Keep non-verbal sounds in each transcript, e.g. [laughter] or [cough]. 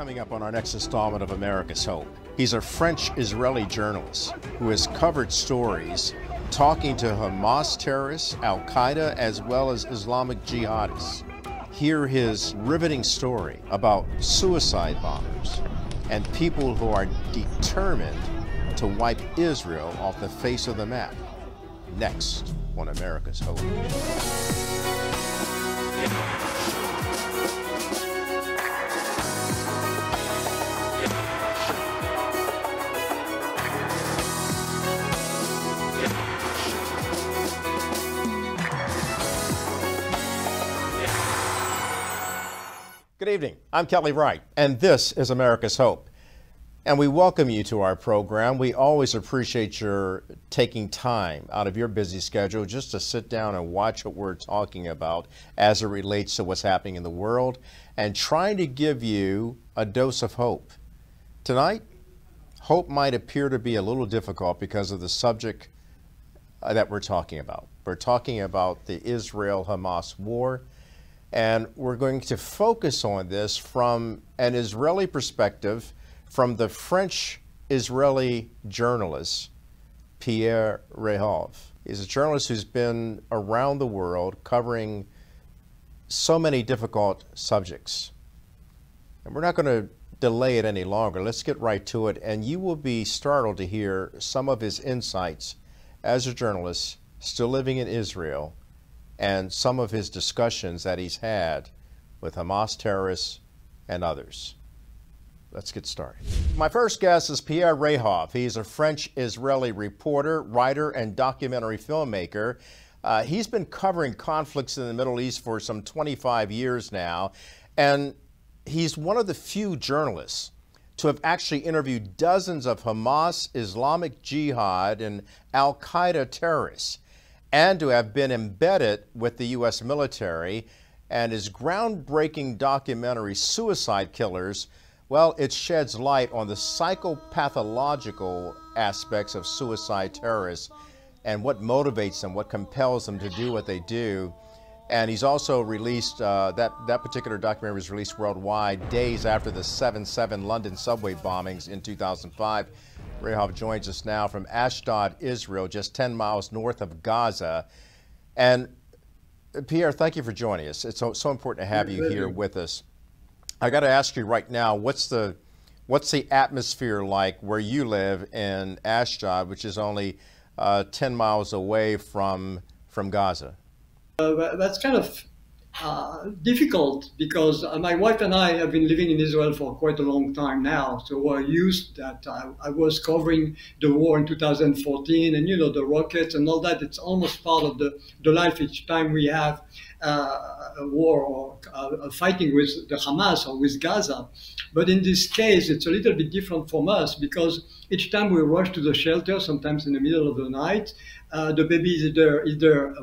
Coming up on our next installment of America's Hope, he's a French Israeli journalist who has covered stories talking to Hamas terrorists, Al Qaeda, as well as Islamic jihadists. Hear his riveting story about suicide bombers and people who are determined to wipe Israel off the face of the map. Next on America's Hope. Good evening. I'm Kelly Wright, and this is America's Hope. And we welcome you to our program. We always appreciate your taking time out of your busy schedule just to sit down and watch what we're talking about as it relates to what's happening in the world and trying to give you a dose of hope. Tonight, hope might appear to be a little difficult because of the subject uh, that we're talking about. We're talking about the Israel Hamas war and we're going to focus on this from an Israeli perspective, from the French Israeli journalist, Pierre Rehov. He's a journalist who's been around the world covering so many difficult subjects. And we're not going to delay it any longer. Let's get right to it. And you will be startled to hear some of his insights as a journalist still living in Israel and some of his discussions that he's had with Hamas terrorists and others. Let's get started. My first guest is Pierre Rehov. He's a French Israeli reporter, writer, and documentary filmmaker. Uh, he's been covering conflicts in the Middle East for some 25 years now, and he's one of the few journalists to have actually interviewed dozens of Hamas, Islamic Jihad, and Al Qaeda terrorists and to have been embedded with the U.S. military. And his groundbreaking documentary, Suicide Killers, well, it sheds light on the psychopathological aspects of suicide terrorists and what motivates them, what compels them to do what they do. And he's also released, uh, that, that particular documentary was released worldwide days after the 7 7 London subway bombings in 2005. Rehov joins us now from Ashdod, Israel, just 10 miles north of Gaza. And Pierre, thank you for joining us. It's so, so important to have you here with us. I got to ask you right now, what's the what's the atmosphere like where you live in Ashdod, which is only uh, 10 miles away from from Gaza? Uh, that's kind of uh, difficult because uh, my wife and I have been living in Israel for quite a long time now. So we're used that I, I, was covering the war in 2014 and, you know, the rockets and all that. It's almost part of the, the life each time we have uh, a war or uh, fighting with the Hamas or with Gaza. But in this case, it's a little bit different from us because each time we rush to the shelter, sometimes in the middle of the night, uh, the baby is either, either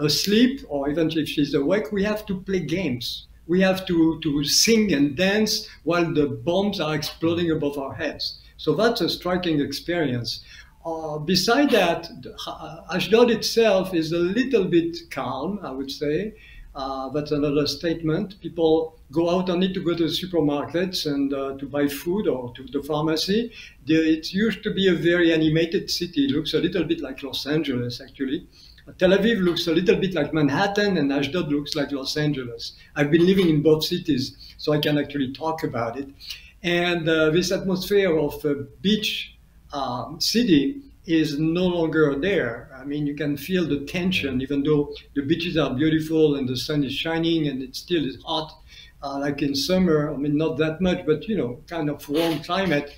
asleep or even if she's awake, we have to play games. We have to, to sing and dance while the bombs are exploding above our heads. So that's a striking experience. Uh, beside that, uh, Ashdod itself is a little bit calm, I would say. Uh, that's another statement. People go out only to go to the supermarkets and uh, to buy food or to the pharmacy. it used to be a very animated city. It looks a little bit like Los Angeles, actually. Tel Aviv looks a little bit like Manhattan and Ashdod looks like Los Angeles. I've been living in both cities, so I can actually talk about it. And uh, this atmosphere of a beach um, city is no longer there. I mean, you can feel the tension, even though the beaches are beautiful and the sun is shining and it still is hot, uh, like in summer. I mean, not that much, but you know, kind of warm climate.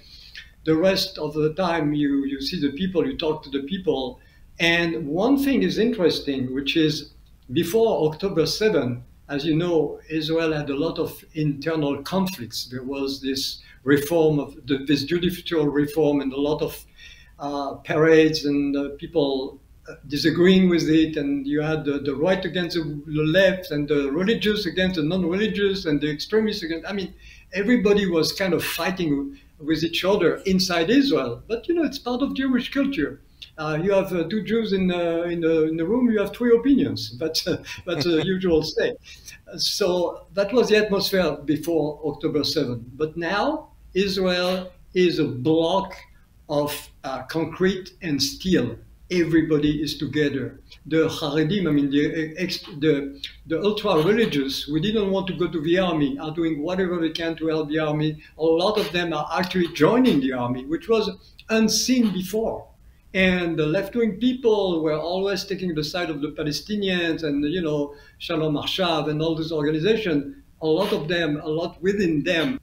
The rest of the time, you you see the people, you talk to the people, and one thing is interesting, which is before October 7, as you know, Israel had a lot of internal conflicts. There was this reform of the, this judicial reform and a lot of uh, parades and uh, people uh, disagreeing with it. And you had the, the right against the left and the religious against the non-religious and the extremists against, I mean, everybody was kind of fighting with each other inside Israel. But, you know, it's part of Jewish culture. Uh, you have uh, two Jews in, uh, in, the, in the room, you have three opinions. [laughs] That's, uh, that's a usual state. So that was the atmosphere before October 7. But now Israel is a block of uh, concrete and steel. Everybody is together. The Haredim, I mean, the, the, the ultra religious who didn't want to go to the army are doing whatever they can to help the army. A lot of them are actually joining the army, which was unseen before. And the left-wing people were always taking the side of the Palestinians and, you know, Shalom Achshav and all these organizations. A lot of them, a lot within them,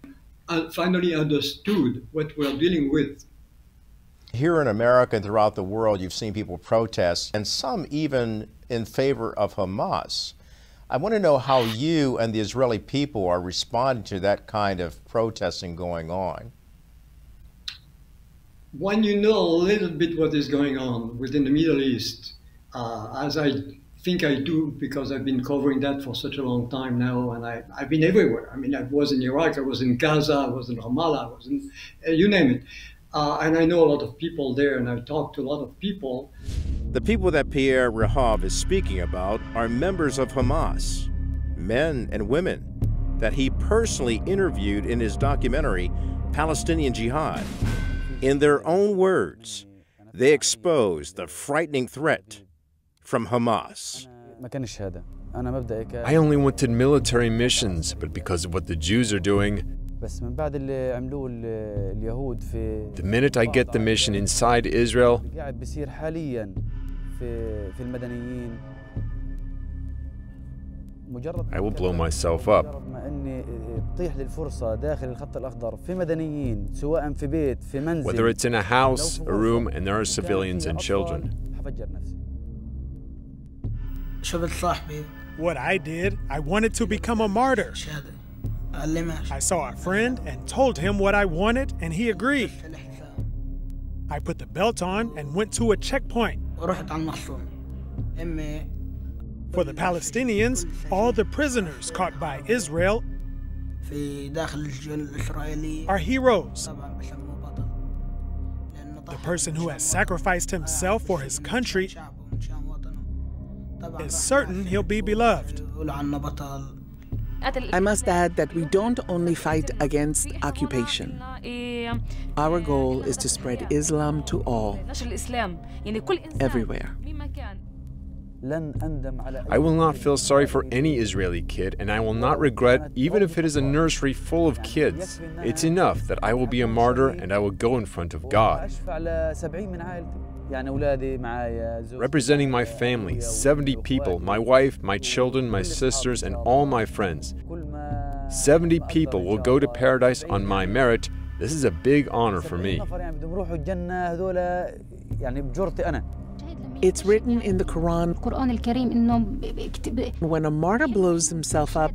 uh, finally understood what we're dealing with. Here in America and throughout the world, you've seen people protest, and some even in favor of Hamas. I want to know how you and the Israeli people are responding to that kind of protesting going on when you know a little bit what is going on within the Middle East, uh, as I think I do because I've been covering that for such a long time now, and I, have been everywhere. I mean, I was in Iraq, I was in Gaza, I was in Ramallah, I was in, uh, you name it. Uh, and I know a lot of people there, and I've talked to a lot of people. The people that Pierre Rehov is speaking about are members of Hamas, men and women that he personally interviewed in his documentary, Palestinian Jihad. In their own words, they exposed the frightening threat from Hamas. I only wanted military missions, but because of what the Jews are doing, the minute I get the mission inside Israel, I will blow myself up. Whether it's in a house, a room, and there are civilians and children. What I did, I wanted to become a martyr. I saw a friend and told him what I wanted, and he agreed. I put the belt on and went to a checkpoint. For the Palestinians, all the prisoners caught by Israel are heroes. The person who has sacrificed himself for his country is certain he'll be beloved. I must add that we don't only fight against occupation. Our goal is to spread Islam to all, everywhere. I will not feel sorry for any Israeli kid, and I will not regret even if it is a nursery full of kids. It's enough that I will be a martyr and I will go in front of God. Representing my family, 70 people, my wife, my children, my sisters, and all my friends. 70 people will go to paradise on my merit. This is a big honor for me. It's written in the Quran when a martyr blows himself up,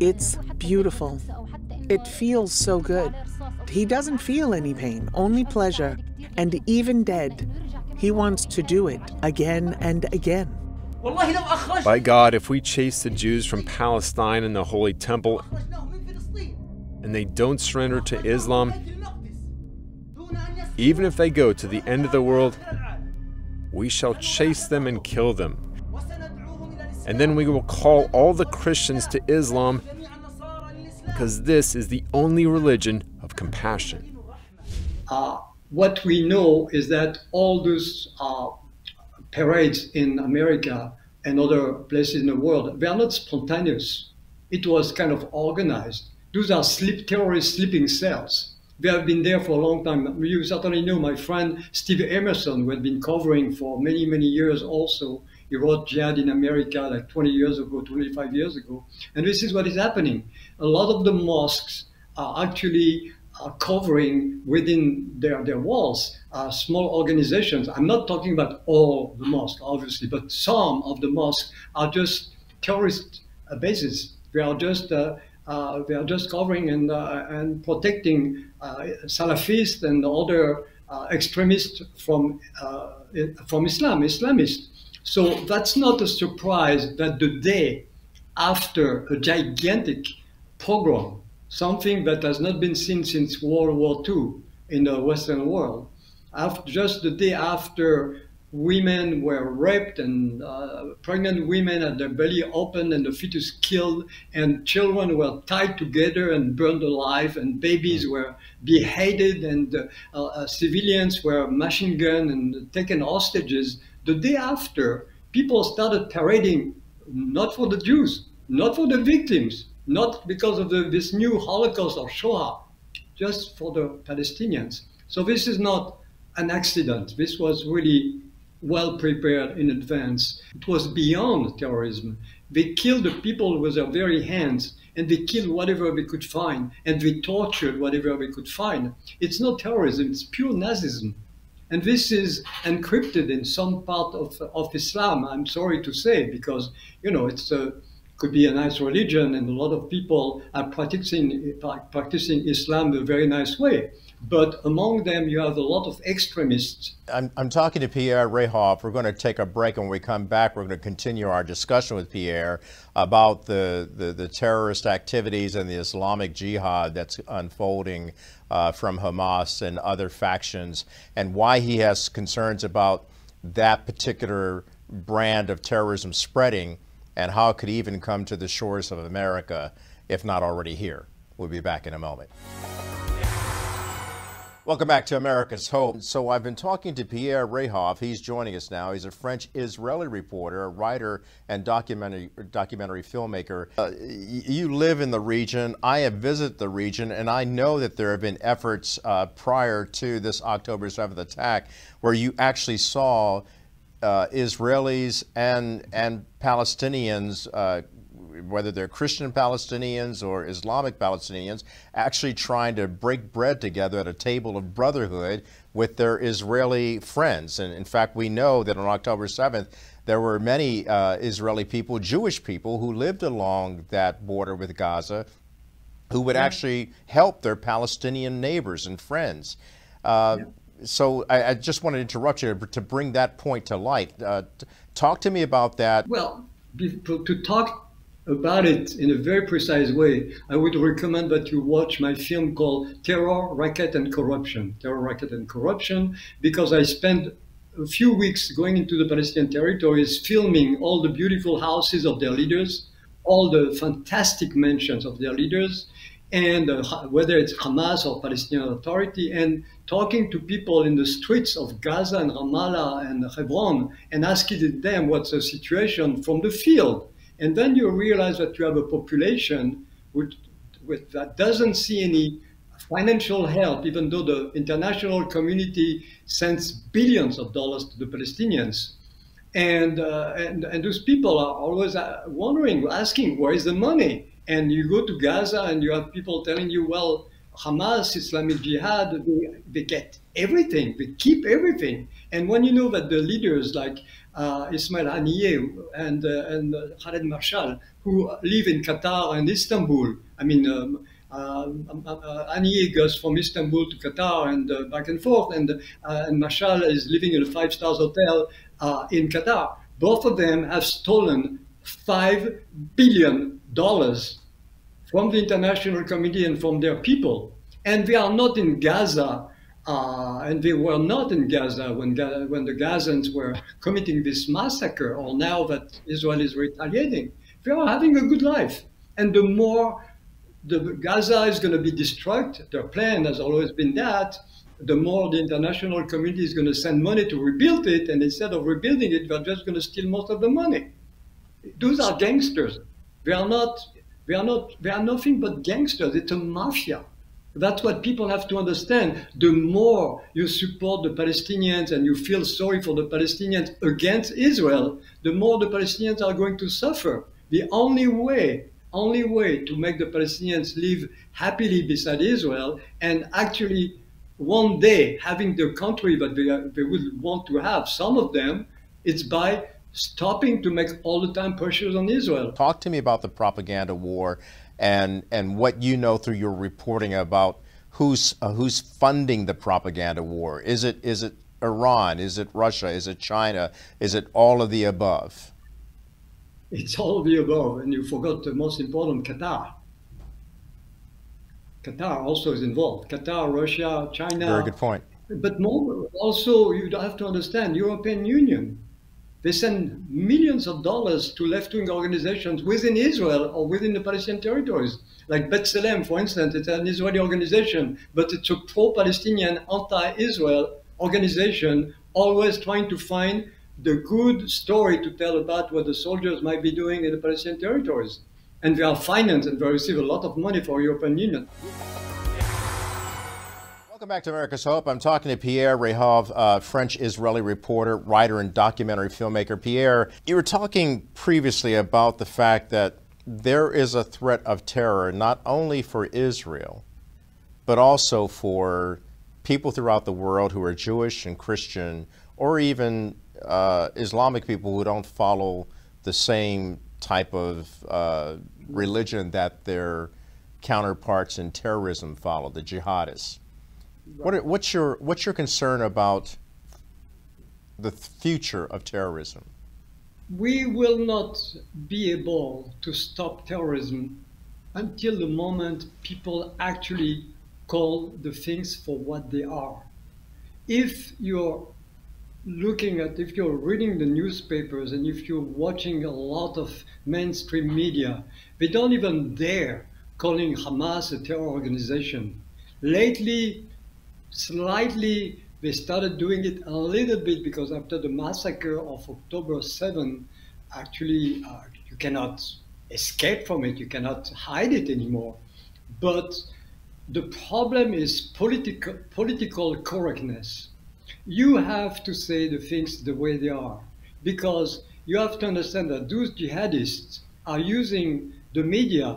it's beautiful. It feels so good. He doesn't feel any pain, only pleasure. And even dead, he wants to do it again and again. By God, if we chase the Jews from Palestine and the Holy Temple, and they don't surrender to Islam, even if they go to the end of the world, we shall chase them and kill them. And then we will call all the Christians to Islam because this is the only religion of compassion. Uh, what we know is that all those uh, parades in America and other places in the world, they are not spontaneous. It was kind of organized. Those are sleep, terrorist sleeping cells. They have been there for a long time. You certainly know my friend Steve Emerson, who had been covering for many, many years also. He wrote Jihad in America like 20 years ago, 25 years ago. And this is what is happening. A lot of the mosques are actually uh, covering within their, their walls uh, small organizations. I'm not talking about all the mosques, obviously, but some of the mosques are just terrorist uh, bases. They are just uh, uh, they are just covering and, uh, and protecting Uh, Salafists and other uh, extremists from, uh, from Islam, Islamists. So that's not a surprise that the day after a gigantic pogrom, something that has not been seen since World War II in the Western world, after, just the day after women were raped and uh, pregnant women had their belly opened and the fetus killed and children were tied together and burned alive and babies were beheaded and uh, uh, civilians were machine gunned and taken hostages. The day after people started parading not for the jews not for the victims not because of the, this new holocaust or shoah just for the palestinians. So this is not an accident. This was really well prepared in advance. It was beyond terrorism. They killed the people with their very hands and they killed whatever they could find and they tortured whatever they could find. It's not terrorism, it's pure Nazism. And this is encrypted in some part of, of Islam, I'm sorry to say, because, you know, it's a, could be a nice religion and a lot of people are practicing, practicing Islam a very nice way but among them you have a lot of extremists. I'm, I'm talking to Pierre Rehov. We're going to take a break, and when we come back, we're going to continue our discussion with Pierre about the, the, the terrorist activities and the Islamic Jihad that's unfolding uh, from Hamas and other factions, and why he has concerns about that particular brand of terrorism spreading and how it could even come to the shores of America, if not already here. We'll be back in a moment. Welcome back to America's Hope. So I've been talking to Pierre Rehov. He's joining us now. He's a French-Israeli reporter, a writer, and documentary documentary filmmaker. Uh, you live in the region. I have visited the region, and I know that there have been efforts uh, prior to this October 7th attack where you actually saw uh, Israelis and and Palestinians uh, whether they're Christian Palestinians or Islamic Palestinians, actually trying to break bread together at a table of brotherhood with their Israeli friends. And in fact, we know that on October 7th, there were many uh, Israeli people, Jewish people, who lived along that border with Gaza who would yeah. actually help their Palestinian neighbors and friends. Uh, yeah. So I, I, just wanted to interrupt you to bring that point to light. Uh, talk to me about that. Well, to talk about it in a very precise way, I would recommend that you watch my film called Terror, Racket, and Corruption. Terror, Racket, and Corruption, because I spent a few weeks going into the Palestinian territories filming all the beautiful houses of their leaders, all the fantastic mansions of their leaders, and uh, whether it's Hamas or Palestinian Authority, and talking to people in the streets of Gaza and Ramallah and Hebron and asking them what's the situation from the field and then you realize that you have a population which, which, that doesn't see any financial help, even though the international community sends billions of dollars to the Palestinians. And, uh, and, and those people are always uh, wondering, asking, where is the money? And you go to Gaza and you have people telling you, well, Hamas, Islamic Jihad, they, they get everything, they keep everything. And when you know that the leaders like uh, Ismail Haniyeh and, uh, and uh, Khaled Mashal, who live in Qatar and Istanbul. I mean, um, uh, um, uh, Haniyeh goes from Istanbul to Qatar and uh, back and forth, and, uh, and Mashal is living in a five star hotel in Qatar. Both of them have stolen $5 billion from the international community and from their people. And they are not in Gaza uh, and they were not in Gaza when, when the Gazans were [laughs] committing this massacre, or now that Israel is retaliating. They are having a good life. And the more the Gaza is going to be destroyed, their plan has always been that, the more the international community is going to send money to rebuild it, and instead of rebuilding it, they're just going to steal most of the money. Those are gangsters. They are not. They are not. They are nothing but gangsters. It's a mafia. That's what people have to understand. The more you support the Palestinians and you feel sorry for the Palestinians against Israel, the more the Palestinians are going to suffer. The only way, only way to make the Palestinians live happily beside Israel and actually one day having the country that they, they would want to have, some of them, it's by stopping to make all the time pressures on Israel. Talk to me about the propaganda war and and what you know through your reporting about who's uh, who's funding the propaganda war. Is it is it Iran? Is it Russia? Is it China? Is it all of the above? It's all of the above, and you forgot the most important, Qatar. Qatar also is involved. Qatar, Russia, China. Very good point. But more, also, you have to understand European Union. They send millions of dollars to left-wing organizations within Israel or within the Palestinian territories. Like B'Tselem, for instance, it's an Israeli organization, but it's a pro-Palestinian, anti-Israel organization, always trying to find the good story to tell about what the soldiers might be doing in the Palestinian territories. And they are financed and they receive a lot of money for European Union. Welcome back to America's Hope. I'm talking to Pierre Rehov, uh, French-Israeli reporter, writer, and documentary filmmaker. Pierre, you were talking previously about the fact that there is a threat of terror not only for Israel, but also for people throughout the world who are Jewish and Christian, or even uh, Islamic people who don't follow the same type of uh, religion that their counterparts in terrorism follow, the jihadists. What are, what's your what's your concern about the future of terrorism? We will not be able to stop terrorism until the moment people actually call the things for what they are. If you're looking at, if you're reading the newspapers and if you're watching a lot of mainstream media, they don't even dare calling Hamas a terror organization. Lately, slightly they started doing it a little bit because after the massacre of October 7, actually uh, you cannot escape from it, you cannot hide it anymore. But the problem is political, political correctness. You have to say the things the way they are because you have to understand that those jihadists are using the media,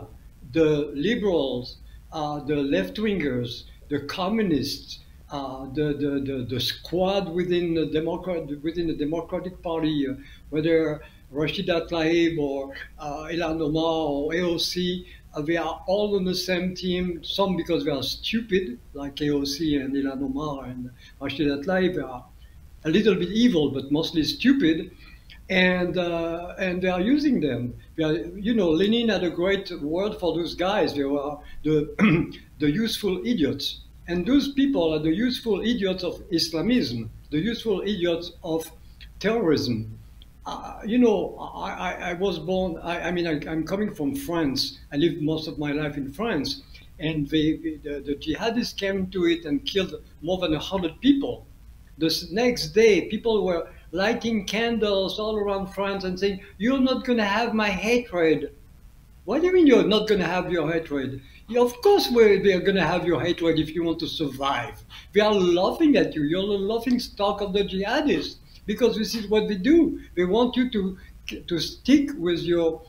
the liberals, uh, the left-wingers, the communists, uh, the, the, the, the, squad within the, Democrat, within the Democratic Party, uh, whether Rashida Tlaib or uh, Ilhan Omar or AOC, uh, they are all on the same team. Some because they are stupid, like AOC and Ilhan Omar and Rashida Tlaib. They are a little bit evil, but mostly stupid. And, uh, and they are using them. Are, you know, Lenin had a great word for those guys. They were the, [clears throat] the useful idiots and those people are the useful idiots of Islamism, the useful idiots of terrorism. Uh, you know, I, I, was born, I, I mean, I, am coming from France. I lived most of my life in France. And they, the, the jihadists came to it and killed more than 100 people. The next day, people were lighting candles all around France and saying, You're not going to have my hatred. What do you mean you're not going to have your hatred? of course we're, going to have your hatred if you want to survive. They are laughing at you. You're the laughing stock of the jihadists because this is what they do. They want you to, to stick with your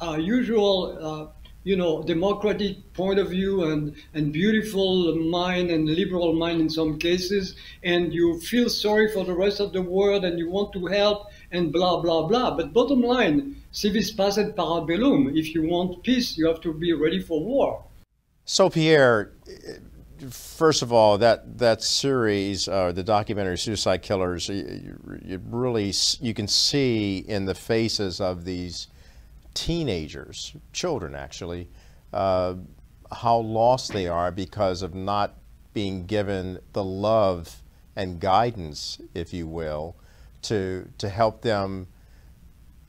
uh, usual, uh, you know, democratic point of view and, and beautiful mind and liberal mind in some cases, and you feel sorry for the rest of the world and you want to help and blah, blah, blah. But bottom line, si vis pacem para bellum. If you want peace, you have to be ready for war. So Pierre, first of all, that that series, uh, the documentary "Suicide Killers," you, you really you can see in the faces of these teenagers, children actually, uh, how lost they are because of not being given the love and guidance, if you will, to to help them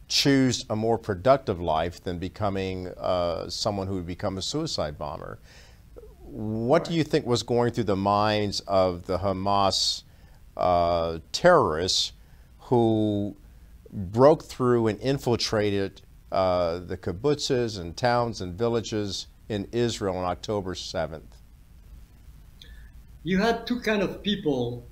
choose a more productive life than becoming uh, someone who would become a suicide bomber. What right. do you think was going through the minds of the Hamas uh, terrorists who broke through and infiltrated uh, the kibbutzes and towns and villages in Israel on October 7th? You had two kind of people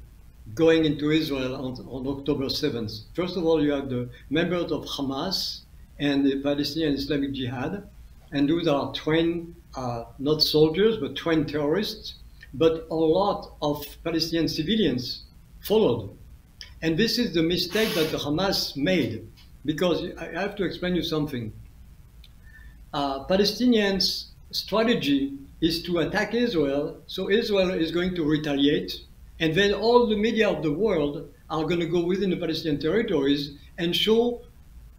going into Israel on, on, October 7th. First of all, you have the members of Hamas and the Palestinian Islamic Jihad, and those are trained, uh, not soldiers, but trained terrorists. But a lot of Palestinian civilians followed. And this is the mistake that the Hamas made, because I have to explain you something. Uh, Palestinians' strategy is to attack Israel, so Israel is going to retaliate and then all the media of the world are going to go within the Palestinian territories and show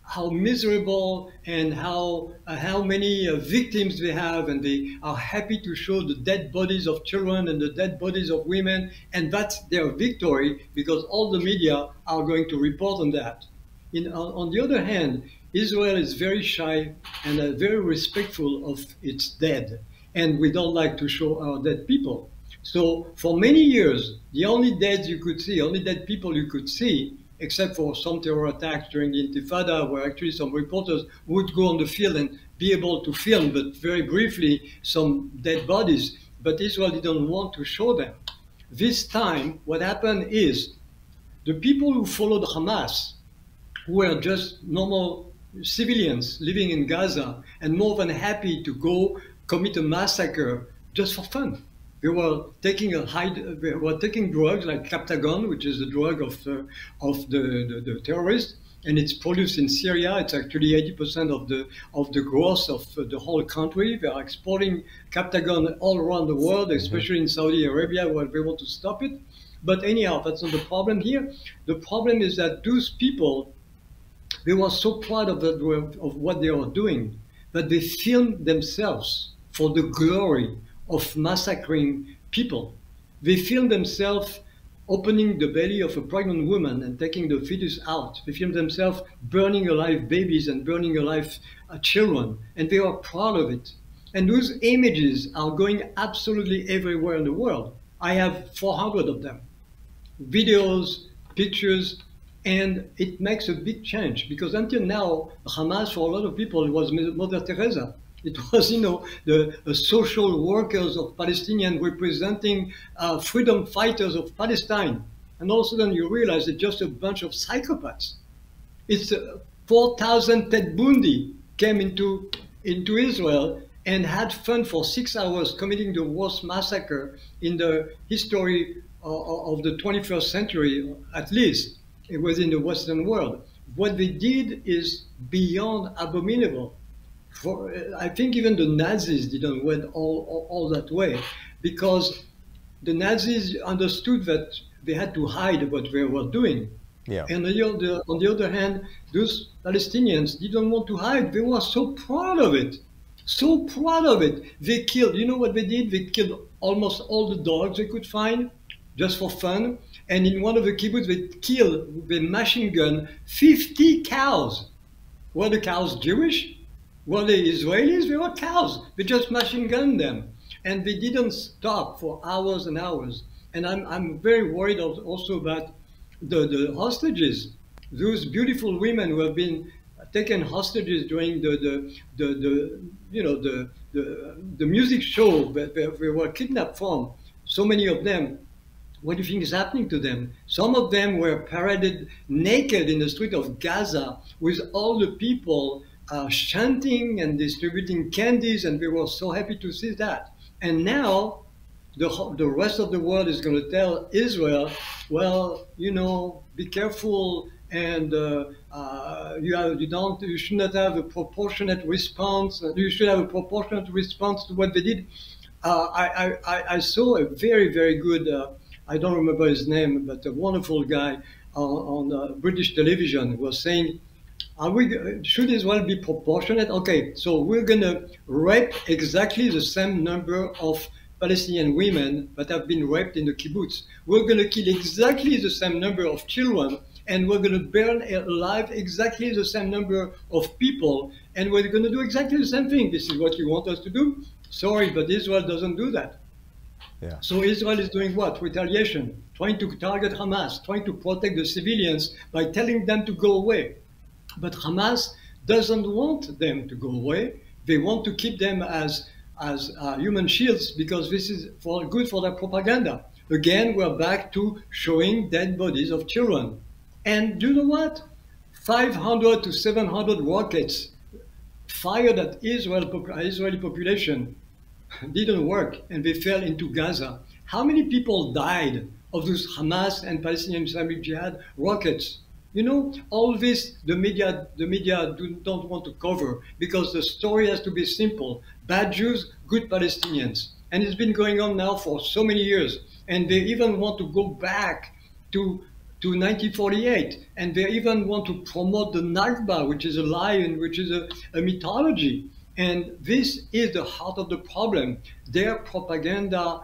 how miserable and how uh, how many uh, victims they have, and they are happy to show the dead bodies of children and the dead bodies of women, and that's their victory because all the media are going to report on that. In, on, on the other hand, Israel is very shy and uh, very respectful of its dead, and we don't like to show our dead people. So for many years, the only dead you could see, only dead people you could see except for some terror attacks during the Intifada, where actually some reporters would go on the field and be able to film, but very briefly, some dead bodies. But Israel didn't want to show them. This time, what happened is the people who followed Hamas, who were just normal civilians living in Gaza and more than happy to go commit a massacre just for fun they were taking a high, they were taking drugs like Captagon, which is the drug of the, of the, the, the terrorists, and it's produced in Syria. It's actually 80% of the of the growth of the whole country. They are exporting Captagon all around the world, mm-hmm. especially in Saudi Arabia, where they want to stop it. But anyhow, that's not the problem here. The problem is that those people, they were so proud of, the, of what they were doing that they filmed themselves for the glory of massacring people. They film themselves opening the belly of a pregnant woman and taking the fetus out. They film themselves burning alive babies and burning alive uh, children, and they are proud of it. And those images are going absolutely everywhere in the world. I have 400 of them videos, pictures, and it makes a big change because until now, Hamas, for a lot of people, was Mother Teresa. [laughs] It was, you know, the uh, social workers of Palestinians representing uh, freedom fighters of Palestine. And all of a sudden you realize it's just a bunch of psychopaths. It's uh, 4,000 Ted Bundy came into, into Israel and had fun for six hours committing the worst massacre in the history of, of the 21st century, at least. It was in the Western world. What they did is beyond abominable for, I think even the Nazis didn't went all, all, all that way because the Nazis understood that they had to hide what they were doing. Yeah. And on the, other, on the other hand, those Palestinians didn't want to hide. They were so proud of it. So proud of it. They killed, you know what they did? They killed almost all the dogs they could find just for fun. And in one of the kibbutz, they killed with a machine gun 50 cows. Were the cows Jewish? Well, the Israelis, they were cows. We just machine gunned them. And they didn't stop for hours and hours. And I'm, I'm very worried also about the, the hostages. Those beautiful women who have been taken hostages during the, the, the, the you know, the, the, the music show that they were kidnapped from, so many of them, what do you think is happening to them? Some of them were paraded naked in the street of Gaza with all the people uh, chanting and distributing candies, and we were so happy to see that. And now the, the rest of the world is going to tell Israel, well, you know, be careful and uh, uh, you, have, you don't you should not have a proportionate response. You should have a proportionate response to what they did. Uh, I, I, I, saw a very very good. Uh, I don't remember his name, but a wonderful guy on, on uh, British television was saying are we, should Israel be proportionate? Okay, so we're going to rape exactly the same number of Palestinian women that have been raped in the kibbutz. We're going to kill exactly the same number of children, and we're going to burn alive exactly the same number of people, and we're going to do exactly the same thing. This is what you want us to do? Sorry, but Israel doesn't do that. Yeah. So Israel is doing what? Retaliation, trying to target Hamas, trying to protect the civilians by telling them to go away. But Hamas doesn't want them to go away. They want to keep them as, as uh, human shields because this is for good for their propaganda. Again, we're back to showing dead bodies of children. And do you know what? 500 to 700 rockets fired at Israel, Israeli population [laughs] didn't work and they fell into Gaza. How many people died of those Hamas and Palestinian Islamic Jihad rockets? You know, all this the media the media do, don't want to cover because the story has to be simple: bad Jews, good Palestinians, and it's been going on now for so many years. And they even want to go back to to to 1948. And they even want to promote the Nakba, which is a lion, which is a, a mythology. And this is the heart of the problem. Their propaganda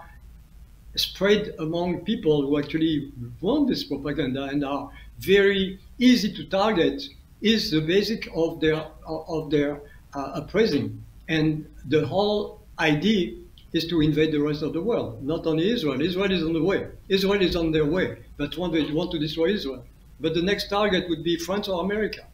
spread among people who actually want this propaganda and are very easy to target is the basic of their of their uh, appraising. And the whole idea is to invade the rest of the world, not only Israel. Israel is on the way. Israel is on their way. But one they want to destroy Israel. But the next target would be France or America.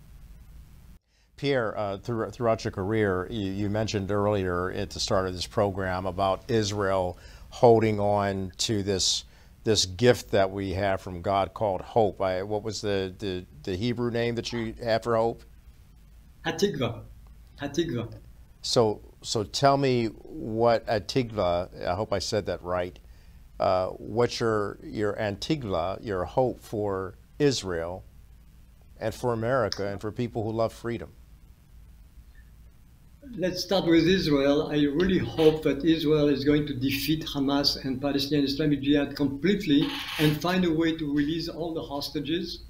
Pierre, uh, through, throughout your career, you, you, mentioned earlier at the start of this program about Israel holding on to this this gift that we have from God called hope. I, what was the, the, the Hebrew name that you have for hope? Hatikva. Hatikva. So, so tell me what Antigva, I hope I said that right, uh, what's your, your Antigva, your hope for Israel and for America and for people who love freedom? Let's start with Israel. I really hope that Israel is going to defeat Hamas and Palestinian Islamic Jihad completely and find a way to release all the hostages.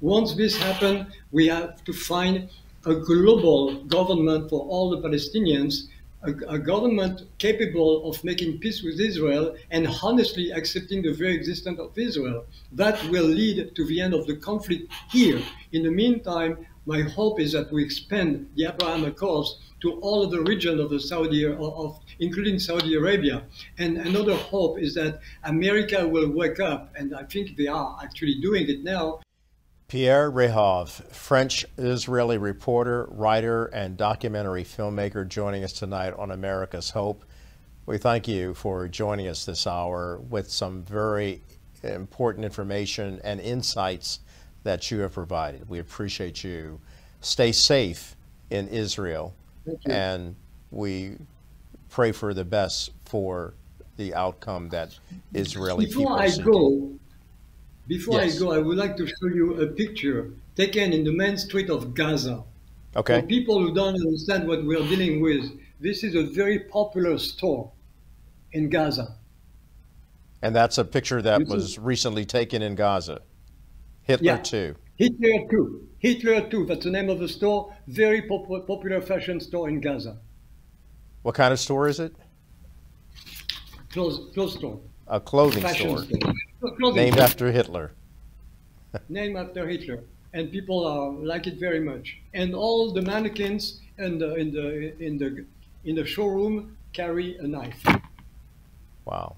Once this happens, we have to find a global government for all the Palestinians, a, a, government capable of making peace with Israel and honestly accepting the very existence of Israel. That will lead to the end of the conflict here. In the meantime, my hope is that we expand the Abraham Accords to all of the region of the Saudi, of, including Saudi Arabia. And another hope is that America will wake up, and I think they are actually doing it now, Pierre Rehov, French Israeli reporter, writer, and documentary filmmaker, joining us tonight on America's Hope. We thank you for joining us this hour with some very important information and insights that you have provided. We appreciate you. Stay safe in Israel, and we pray for the best for the outcome that Israeli Before people I go, before yes. I go, I would like to show you a picture taken in the main street of Gaza. Okay. For people who don't understand what we're dealing with, this is a very popular store in Gaza. And that's a picture that was recently taken in Gaza. Hitler yeah. too. Hitler too. Hitler too. That's the name of the store. Very pop popular fashion store in Gaza. What kind of store is it? Clothes, clothes store. A clothing fashion store. store named after Hitler. [laughs] named after Hitler, and people uh, like it very much. And all the mannequins in the in the in the in the showroom carry a knife. Wow.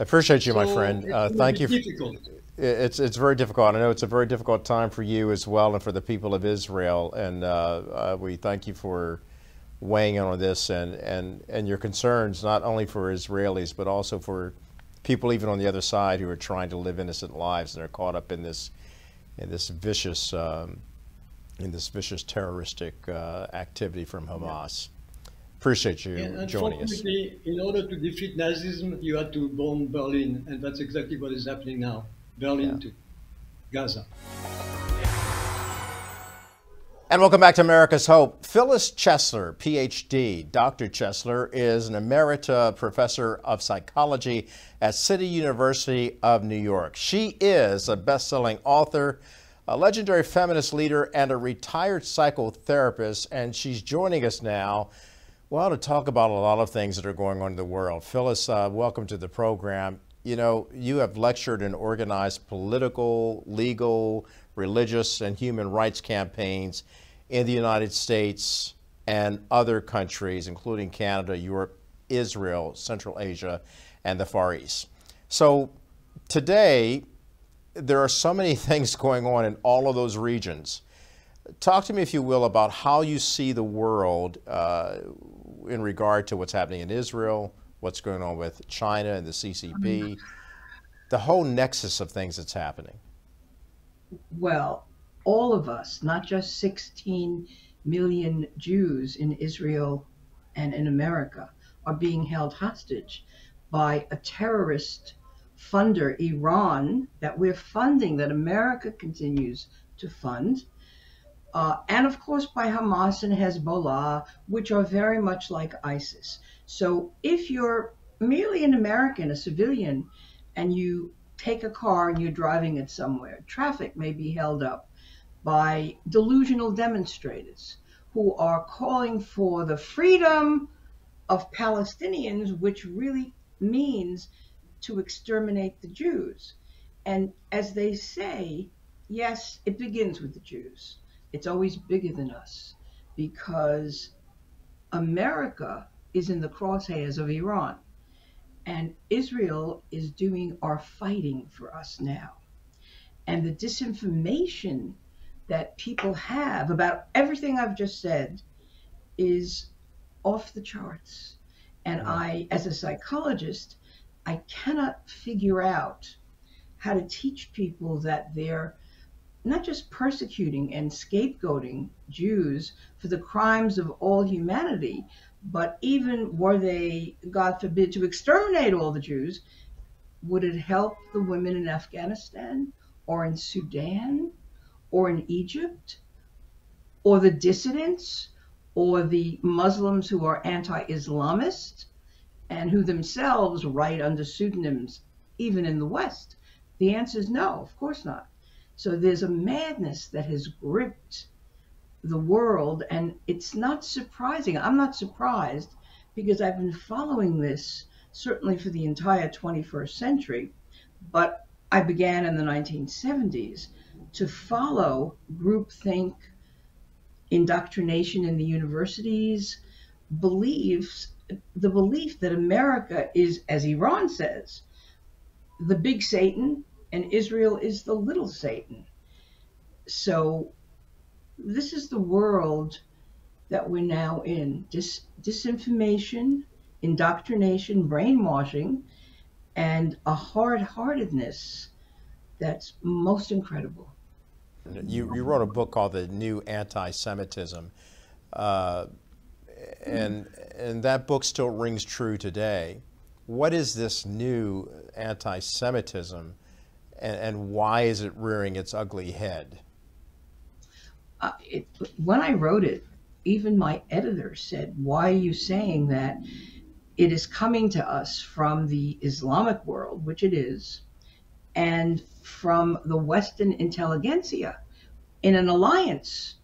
I appreciate you, so my friend. Uh, thank you. Difficult. It's it's very difficult. I know it's a very difficult time for you as well, and for the people of Israel. And uh, uh, we thank you for weighing in on this and, and, and your concerns, not only for Israelis but also for people even on the other side who are trying to live innocent lives and are caught up in this in this vicious um, in this vicious terroristic uh, activity from Hamas. Appreciate you and joining us. In order to defeat Nazism, you had to bomb Berlin, and that's exactly what is happening now. Berlin yeah. to Gaza. And welcome back to America's Hope. Phyllis Chesler, PhD. Dr. Chesler is an emerita professor of psychology at City University of New York. She is a best-selling author, a legendary feminist leader, and a retired psychotherapist, and she's joining us now, well, to talk about a lot of things that are going on in the world. Phyllis, uh, welcome to the program. You know, you have lectured and organized political, legal, religious, and human rights campaigns in the United States and other countries, including Canada, Europe, Israel, Central Asia, and the Far East. So today, there are so many [laughs] things going on in all of those regions. Talk to me, if you will, about how you see the world uh, in regard to what's happening in Israel, what's going on with China and the CCP, the whole nexus of things that's happening. Well, all of us, not just 16 million Jews in Israel and in America, are being held hostage by a terrorist funder, Iran, that we're funding, that America continues to fund. Uh, and of course by Hamas and Hezbollah, which are very much like ISIS. So if you're merely an American, a civilian, and you take a car and you're driving it somewhere. Traffic may be held up by delusional demonstrators who are calling for the freedom of Palestinians, which really means to exterminate the Jews. And as they say, yes, it begins with the Jews. It's always bigger than us because America is in the crosshairs of Iran. And Israel is doing our fighting for us now. And the disinformation that people have about everything I've just said is off the charts. And mm-hmm. I, as a psychologist, I cannot figure out how to teach people that they're not just persecuting and scapegoating Jews for the crimes of all humanity, but even were they, God forbid, to exterminate all the Jews, would it help the women in Afghanistan or in Sudan or in Egypt or the dissidents or the Muslims who are anti Islamist and who themselves write under pseudonyms, even in the West? The answer is no, of course not. So there's a madness that has gripped the world. And it's not surprising. I'm not surprised because I've been following this certainly for the entire 21st century. But I began in the 1970s to follow groupthink, indoctrination in the universities, beliefs, the belief that America is, as Iran says, the big Satan and Israel is the little Satan. So this is the world that we're now in Dis- disinformation, indoctrination, brainwashing, and a hard heartedness that's most incredible. You, you wrote a book called The New Anti Semitism. Uh, and, and that book still rings true today. What is this new anti Semitism and, and why is it rearing its ugly head? uh, it, when I wrote it, even my editor said, Why are you saying that? It is coming to us from the Islamic world, which it is, and from the Western intelligentsia in an alliance,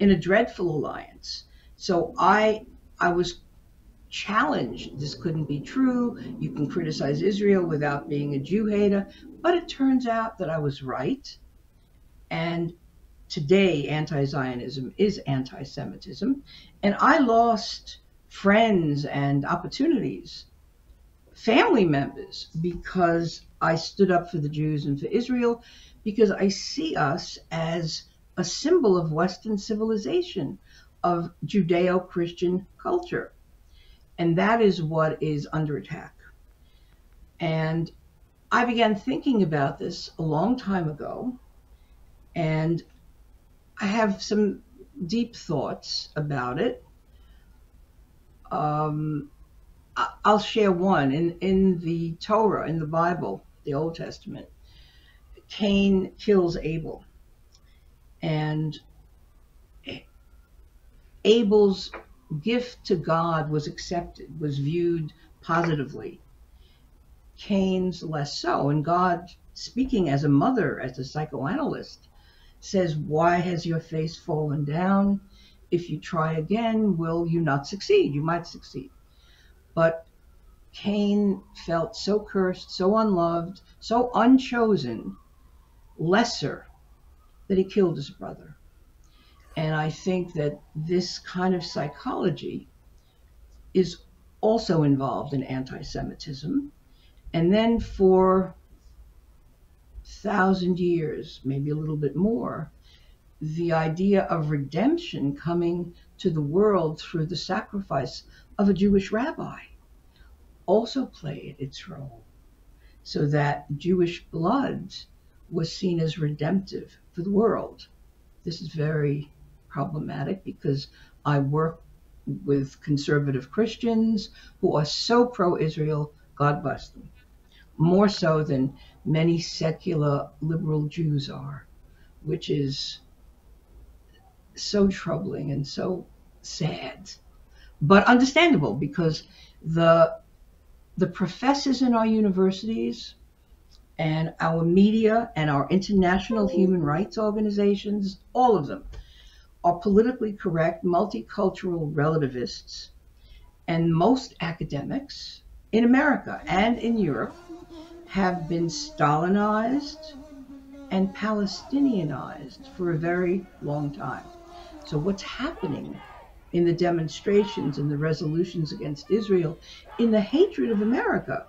in a dreadful alliance. So I, I was challenged. This couldn't be true. You can criticize Israel without being a Jew hater. But it turns out that I was right. And today anti Zionism is anti Semitism. And I lost friends and opportunities, family members, because I stood up for the Jews and for Israel, because I see us as a symbol of Western civilization, of Judeo Christian culture. And that is what is under attack. And I began thinking about this a long time ago. And I have some deep thoughts about it. Um, I'll share one in in the Torah, in the Bible, the Old Testament. Cain kills Abel, and Abel's gift to God was accepted, was viewed positively. Cain's less so, and God, speaking as a mother, as a psychoanalyst, says, Why has your face fallen down? If you try again, will you not succeed? You might succeed. But Cain felt so cursed, so unloved, so unchosen, lesser, that he killed his brother. And I think that this kind of psychology is also involved in anti Semitism. And then for thousand years, maybe a little bit more, the idea of redemption coming to the world through the sacrifice of a Jewish rabbi also played its role, so that Jewish blood was seen as redemptive for the world. This is very problematic because I work with conservative Christians who are so pro Israel, God bless them. More so than many secular liberal Jews are, which is so troubling and so sad, but understandable because the the professors in our universities and our media and our international human rights organizations, all of them, are politically correct, multicultural relativists. And most academics in America and in Europe have been Stalinized and Palestinianized for a very long time. So, what's happening in the demonstrations and the resolutions against Israel in the hatred of America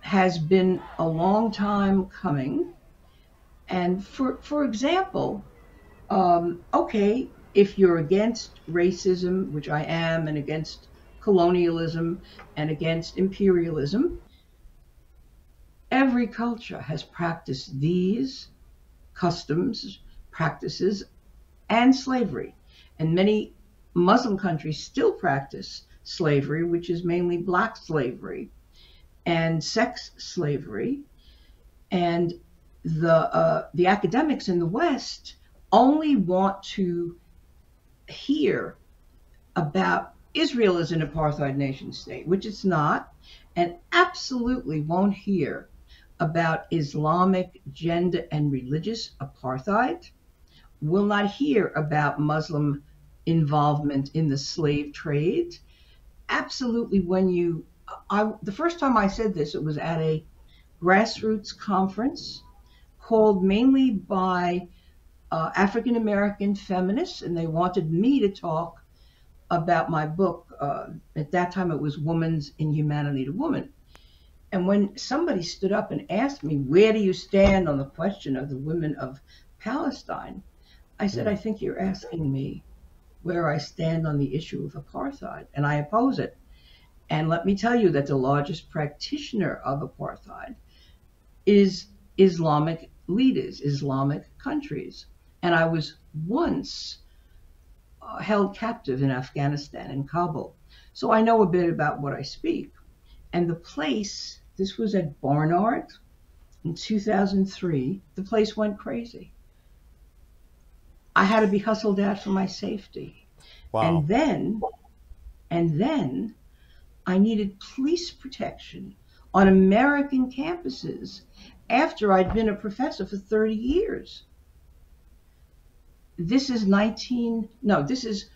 has been a long time coming. And for, for example, um, okay, if you're against racism, which I am, and against colonialism and against imperialism, every culture has practiced these customs, practices, and slavery. And many Muslim countries still practice slavery, which is mainly black slavery and sex slavery. And the uh, the academics in the West only want to hear about Israel as an apartheid nation state, which it's not, and absolutely won't hear about Islamic gender and religious apartheid, will not hear about Muslim involvement in the slave trade. Absolutely, when you, I, the first time I said this, it was at a grassroots conference called mainly by uh, African American feminists, and they wanted me to talk about my book. Uh, at that time, it was Woman's Inhumanity to Woman. And when somebody stood up and asked me, Where do you stand on the question of the women of Palestine? I said, I think you're asking me where I stand on the issue of apartheid, and I oppose it. And let me tell you that the largest practitioner of apartheid is Islamic leaders, Islamic countries. And I was once uh, held captive in Afghanistan, in Kabul. So I know a bit about what I speak. And the place, this was at Barnard in 2003, the place went crazy. I had to be hustled out for my safety. Wow. And then, and then I needed police protection on American campuses after I'd been a professor for 30 years. This is 19, no, this is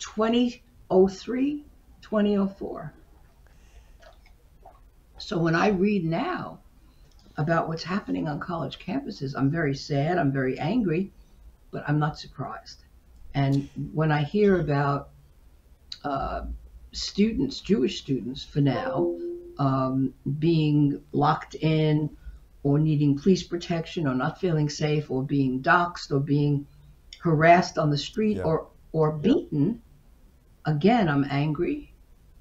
2003, 2004. So when I read now about what's happening on college campuses, I'm very sad, I'm very angry, but I'm not surprised. And when I hear about uh, students, Jewish students for now, um, being locked in or needing police protection or not feeling safe or being doxxed or being harassed on the street yeah. or, or beaten, yeah. again, I'm angry,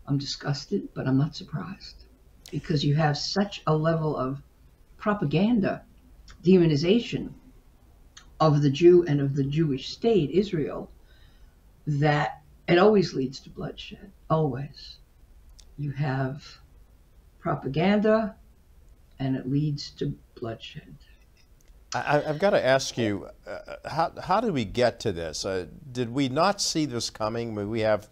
I'm disgusted, but I'm not surprised because you have such a level of propaganda, demonization of the Jew and of the Jewish state, Israel, that it always leads to bloodshed. Always. You have propaganda and it leads to bloodshed. I, have got to ask you, uh, how, how did we get to this? Uh, did we not see this coming? We have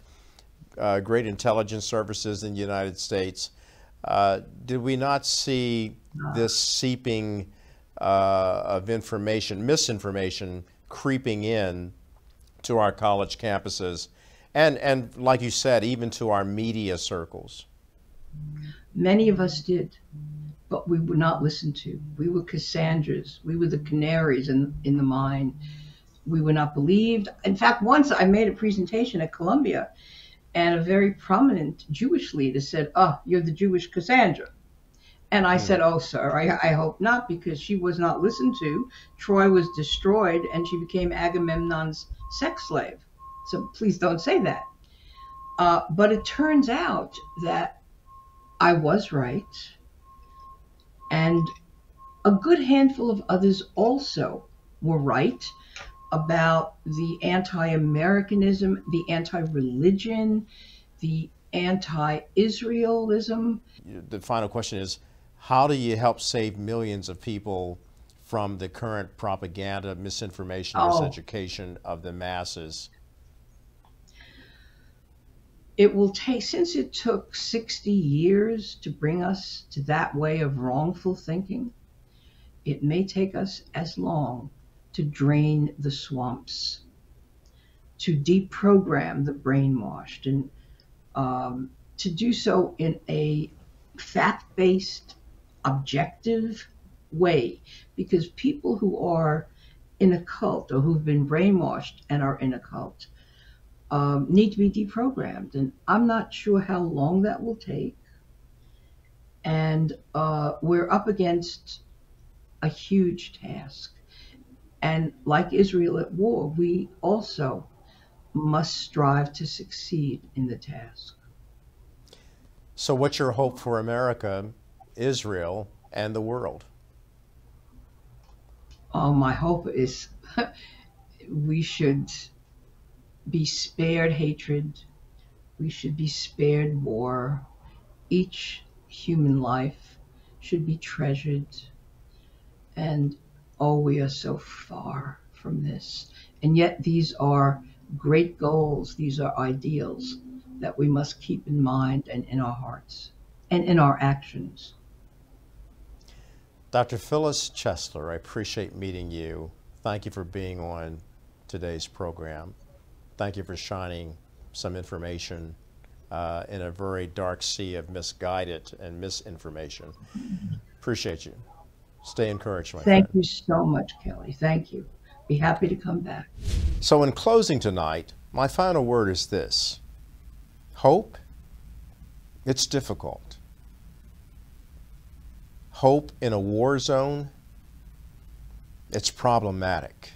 uh, great intelligence services in the United States. Uh, did we not see this seeping uh, of information, misinformation, creeping in to our college campuses, and and like you said, even to our media circles? Many of us did, but we were not listened to. We were Cassandras. We were the canaries in in the mine. We were not believed. In fact, once I made a presentation at Columbia, and a very prominent Jewish leader said, "Oh, you're the Jewish Cassandra." And I said, Oh, sir, I, I, hope not, because she was not listened to. Troy was destroyed, and she became Agamemnon's sex slave. So please don't say that. Uh, but it turns out that I was right, and a good handful of others also were right about the anti Americanism, the anti religion, the anti Israelism. The final question is how do you help save millions of people from the current propaganda, misinformation, oh. miseducation of the masses? It will take, since it took 60 years to bring us to that way of wrongful thinking, it may take us as long to drain the swamps, to deprogram the brainwashed, and um, to do so in a fact based, objective way. Because people who are in a cult or who've been brainwashed and are in a cult um, need to be deprogrammed. And I'm not sure how long that will take. And uh, we're up against a huge task. And like Israel at war, we also must strive to succeed in the task. So, what's your hope for America, Israel, and the world? Oh, my hope is [laughs] we should be spared hatred. We should be spared war. Each human life should be treasured. And oh, we are so far from this. And yet, these are great goals, these are ideals that we must keep in mind and in our hearts and in our actions. Dr. Phyllis Chesler, I appreciate meeting you. Thank you for being on today's program. Thank you for shining some information uh, in a very dark sea of misguided and misinformation. Appreciate you. Stay encouraged, my Thank friend. you so much, Kelly. Thank you. Be happy to come back. So, in closing tonight, my final word is this hope, it's difficult. Hope in a war zone, it's problematic.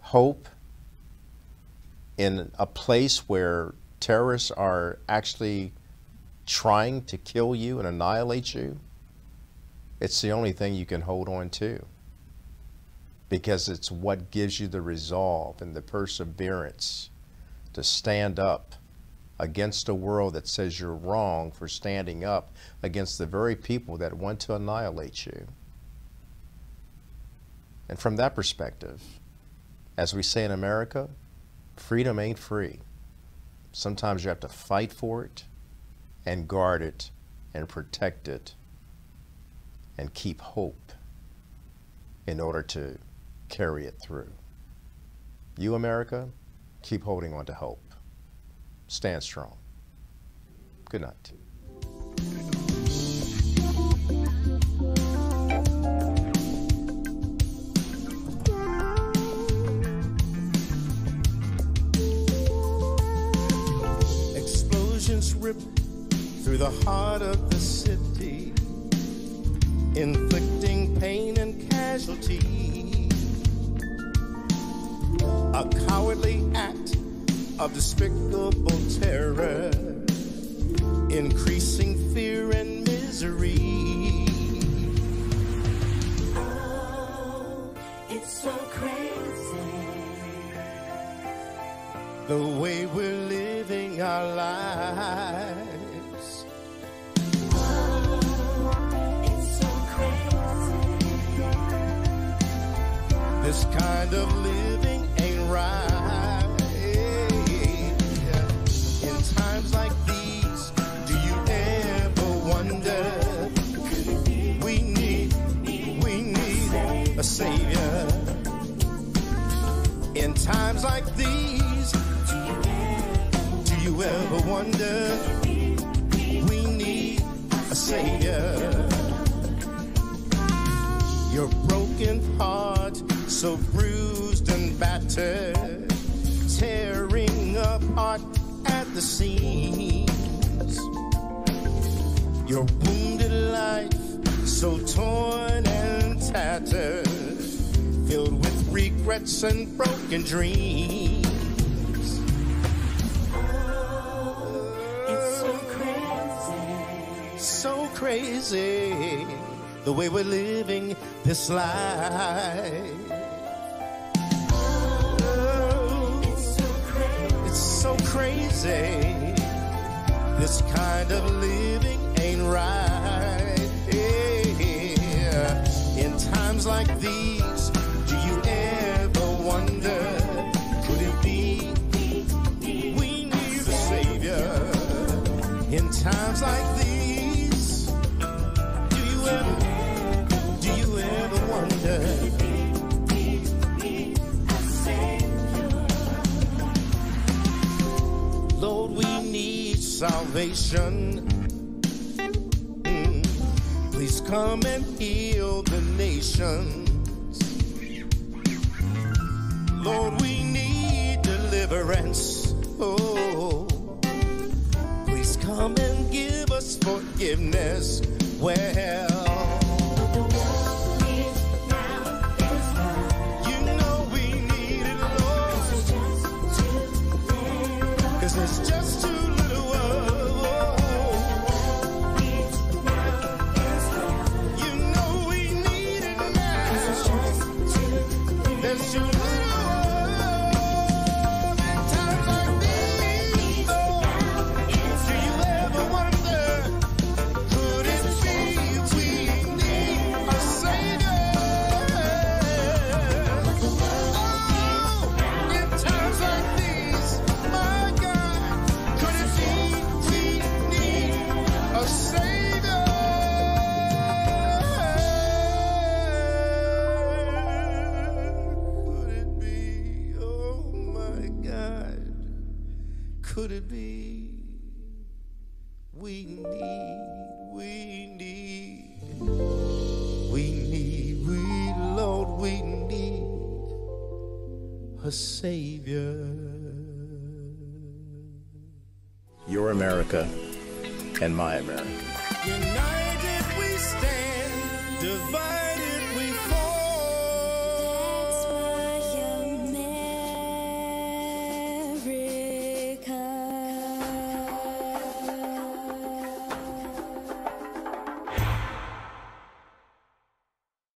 Hope in a place where terrorists are actually trying to kill you and annihilate you, it's the only thing you can hold on to because it's what gives you the resolve and the perseverance to stand up against a world that says you're wrong for standing up against the very people that want to annihilate you. And from that perspective, as we say in America, freedom ain't free. Sometimes you have to fight for it and guard it and protect it and keep hope in order to carry it through. You, America, keep holding on to hope. Stand strong. Good night. Rip through the heart of the city, inflicting pain and casualty. A cowardly act of despicable terror, increasing fear and misery. Oh, it's so crazy. The way we're our lives. This kind of living wonder? We need a savior. Your broken heart, so bruised and battered, tearing apart at the seams. Your wounded life, so torn and tattered, filled with regrets and broken dreams. Crazy the way we're living this life. Oh, It's so crazy. crazy. This kind of living ain't right. Yeah. In times like these, do you ever wonder? Could it be we need a savior? In times like these, salvation. Mm. Please come and heal the nations. Lord, we need deliverance. Oh, please come and give us forgiveness. Well,